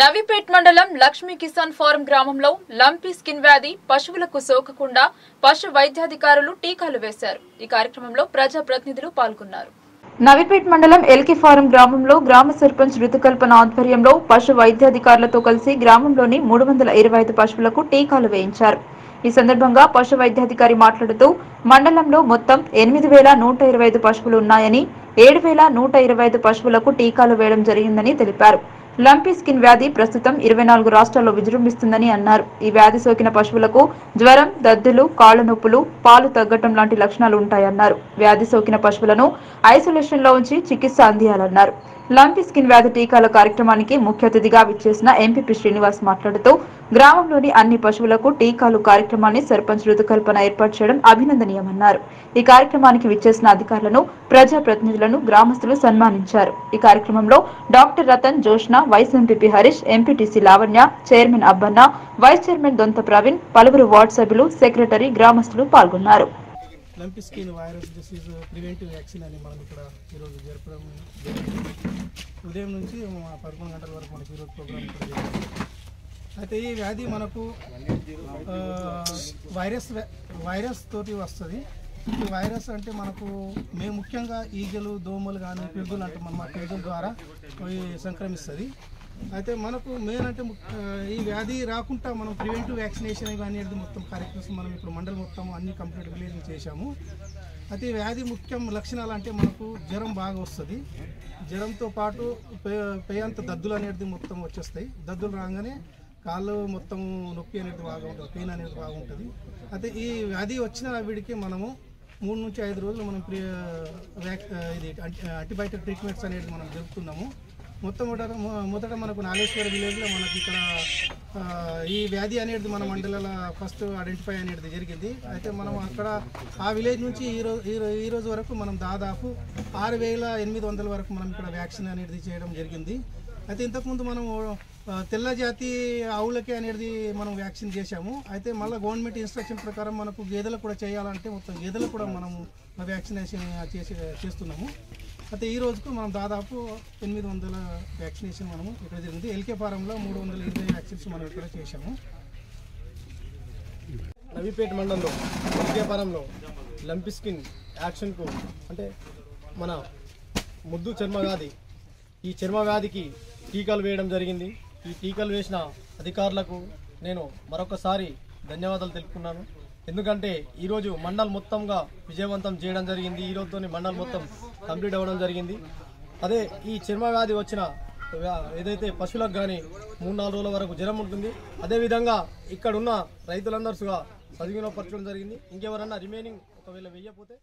నవీపేట్ మండలం లక్ష్మీ కిసాన్ ఫారం గ్రామంలో lumpy skin వ్యాధి పశువులకు సోకకుండా పశు వైద్యాధికారులు టీకాలు వేశారు. ఈ కార్యక్రమంలో ప్రజా ప్రతినిధులు పాల్గొన్నారు. నవీపేట్ మండలం ఎల్కి ఫారం గ్రామంలో గ్రామ సర్పంచ్ ఋతుకల్పన ఆధ్వర్యంలో పశు వైద్యాధికారులతో కలిసి గ్రామంలోని మూడు వందల ఇరవై ఐదు పశువులకు టీకాలు వేయించారు. ఈ సందర్భంగా పశు వైద్యాధికారి మాట్లాడుతూ మండలంలో మొత్తం ఎనిమిది వేల నూట ఇరవై ఐదు పశువులు ఉన్నాయని ఏడు వేల నూట ఇరవై ఐదు పశువులకు టీకాలు వేయడం జరిగిందని తెలిపారు. లంపీ స్కిన్ వ్యాధి ప్రస్తుతం ఇరవై నాలుగు రాష్ట్రాల్లో విజృంభిస్తుందని అన్నారు. ఈ వ్యాధి సోకిన పశువులకు జ్వరం దద్దులు కాళ్ళ నొప్పులు పాలు తగ్గటం లాంటి లక్షణాలు ఉంటాయన్నారు. వ్యాధి సోకిన పశువులను ఐసోలేషన్లో ఉంచి చికిత్స అందియాలన్నారు. లంపీ స్కిన్ వ్యాధి టీకాల కార్యక్రమానికి ముఖ్య అతిథిగా విచ్చేసిన ఎంపీపీ శ్రీనివాస్ మాట్లాడుతూ గ్రామంలోని అన్ని పశువులకు టీకాలు కార్యక్రమాన్ని సర్పంచ్ రుతుకల్పన ఏర్పాటు చేయడం అభినందనీయమన్నారు. ఈ కార్యక్రమానికి విచ్చేసిన అధికారులను ప్రజా ప్రతినిధులను గ్రామస్తులు సన్మానించారు. ఈ కార్యక్రమంలో doctor Ratan Joshna vice MPP Harish MPTC Lavanya chairman Abbanna vice chairman Donta Praveen పలువురు వార్డు సభ్యులు సెక్రటరీ గ్రామస్తులు పాల్గొన్నారు. Lumpy skin virus disease preventive vaccine అని మనం ఇక్కడ ఈరోజు జరపడం ఉదయం నుంచి పదకొండు గంటల వరకు మనకి ఈరోజు ప్రోగ్రామ్ ఇక్కడ అయితే ఈ వ్యాధి మనకు వైరస్ వైరస్ తోటి వస్తుంది. ఈ వైరస్ అంటే మనకు మేము ముఖ్యంగా ఈగలు దోమలు కానీ పిడుగులు అంటే మన పిడుగుల ద్వారా సంక్రమిస్తుంది. అయితే మనకు మెయిన్ అంటే ఈ వ్యాధి రాకుండా మనం ప్రివెంటివ్ వ్యాక్సినేషన్ ఇవన్నీ అనేది మొత్తం కార్యక్రమం మనం ఇప్పుడు మండలి మొత్తం అన్ని కంప్లీట్ విలేజ్ చేశాము. అయితే ఈ వ్యాధి ముఖ్యం లక్షణాలు అంటే మనకు జ్వరం బాగా వస్తుంది. జ్వరంతో పాటు పే- పేయంత దద్దులు అనేది మొత్తం వచ్చేస్తాయి. దద్దులు రాగానే కాళ్ళు మొత్తం నొప్పి అనేది బాగా ఉంటుంది పెయిన్ అనేది బాగుంటుంది. అయితే ఈ వ్యాధి వచ్చిన వీడికి మనము మూడు నుంచి ఐదు రోజులు మనం ప్రి వ్యాక్ ఇది యాంటీబయాటిక్ ట్రీట్మెంట్స్ అనేది మనం జరుపుతున్నాము. మొత్తం మొదట మొదట మనకు నాగేశ్వర విలేజ్లో మనకి ఇక్కడ ఈ వ్యాధి అనేది మన మండలాల ఫస్ట్ ఐడెంటిఫై అనేది జరిగింది. అయితే మనం అక్కడ ఆ విలేజ్ నుంచి ఈ రోజు ఈ రోజు వరకు మనం దాదాపు ఆరు వేల ఎనిమిది వందల వరకు మనం ఇక్కడ వ్యాక్సిన్ అనేది చేయడం జరిగింది. అయితే ఇంతకుముందు మనం తెల్ల జాతి ఆవులకి అనేది మనం వ్యాక్సిన్ చేశాము. అయితే మళ్ళీ గవర్నమెంట్ ఇన్స్ట్రక్షన్ ప్రకారం మనకు గేదెలకు కూడా చేయాలంటే మొత్తం గేదెలకు కూడా మనము వ్యాక్సినేషన్ చేసి చేస్తున్నాము. అయితే ఈ రోజుకు మనం దాదాపు ఎనిమిది వందల వ్యాక్సినేషన్ మనము ఇక్కడ జరిగింది. ఎల్కే ఫారంలో మూడు వందల ఇరవై వ్యాక్సిన్స్ మనం ఇక్కడ చేశాము. నవీపేట మండలంలో విద్యాపురంలో లంపి స్కిన్ యాక్షన్కు అంటే మన ముద్దు చర్మ వ్యాధి ఈ చర్మ వ్యాధికి టీకాలు వేయడం జరిగింది. ఈ టీకాలు వేసిన అధికారులకు నేను మరొకసారి ధన్యవాదాలు తెలుపుకున్నాను. ఎందుకంటే ఈరోజు మండల్ మొత్తంగా విజయవంతం చేయడం జరిగింది. ఈ రోజుతోని మండల్ మొత్తం కంప్లీట్ అవ్వడం జరిగింది. అదే ఈ చర్మ వ్యాధి వచ్చిన వ్యా- ఏదైతే పశువులకు కానీ మూడు నాలుగు రోజుల వరకు జ్వరం ఉంటుంది. అదేవిధంగా ఇక్కడ ఉన్న రైతులందరూ సదివినపరచడం జరిగింది. ఇంకెవరన్నా రిమైనింగ్ ఒకవేళ వెయ్యకపోతే